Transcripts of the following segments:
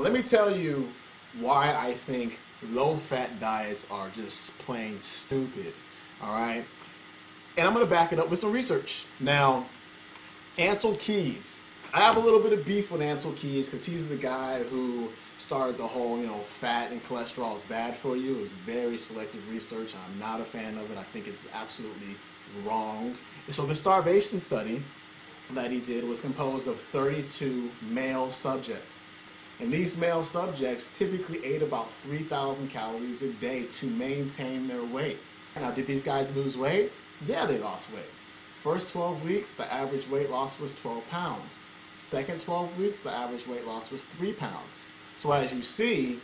Let me tell you why I think low fat diets are just plain stupid. All right? And I'm going to back it up with some research. Now, Ancel Keys. I have a little bit of beef with Ancel Keys because he's the guy who started the whole, you know, fat and cholesterol is bad for you. It was very selective research. I'm not a fan of it. I think it's absolutely wrong. So the starvation study that he did was composed of 32 male subjects. And these male subjects typically ate about 3,000 calories a day to maintain their weight. Now, did these guys lose weight? Yeah, they lost weight. First 12 weeks, the average weight loss was 12 pounds. Second 12 weeks, the average weight loss was 3 pounds. So as you see,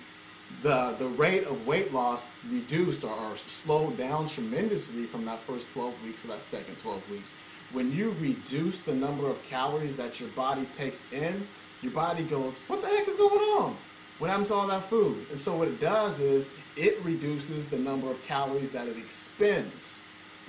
the, the rate of weight loss reduced or, or slowed down tremendously from that first 12 weeks to that second 12 weeks. When you reduce the number of calories that your body takes in, your body goes, what the heck is going on? What happens to all that food? And so what it does is it reduces the number of calories that it expends.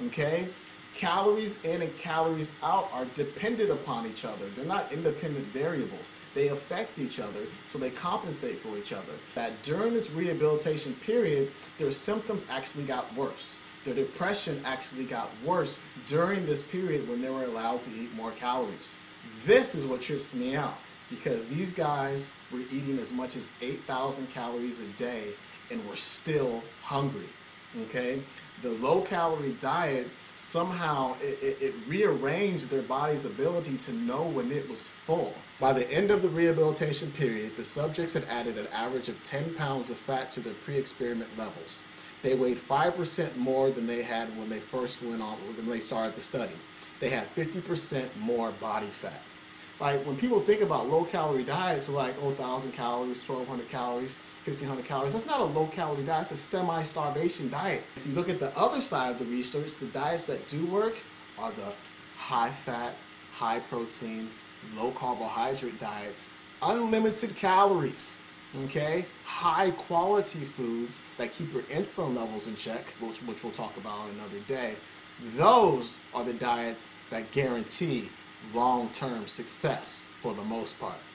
Okay? Calories in and calories out are dependent upon each other. They're not independent variables. They affect each other, so they compensate for each other. That during this rehabilitation period, their symptoms actually got worse. Their depression actually got worse during this period when they were allowed to eat more calories. This is what trips me out because these guys were eating as much as 8,000 calories a day and were still hungry. Okay? The low calorie diet somehow it, it, it, rearranged their body's ability to know when it was full. By the end of the rehabilitation period, the subjects had added an average of 10 pounds of fat to their pre-experiment levels. They weighed 5% more than they had when they first went on, when they started the study. They had 50% more body fat. Like when people think about low calorie diets, like oh, 1,000 calories, 1,200 calories, 1,500 calories. That's not a low calorie diet. It's a semi starvation diet. If you look at the other side of the research, the diets that do work are the high fat, high protein, low carbohydrate diets, unlimited calories. Okay, high quality foods that keep your insulin levels in check, which, which we'll talk about another day. Those are the diets that guarantee long term success for the most part.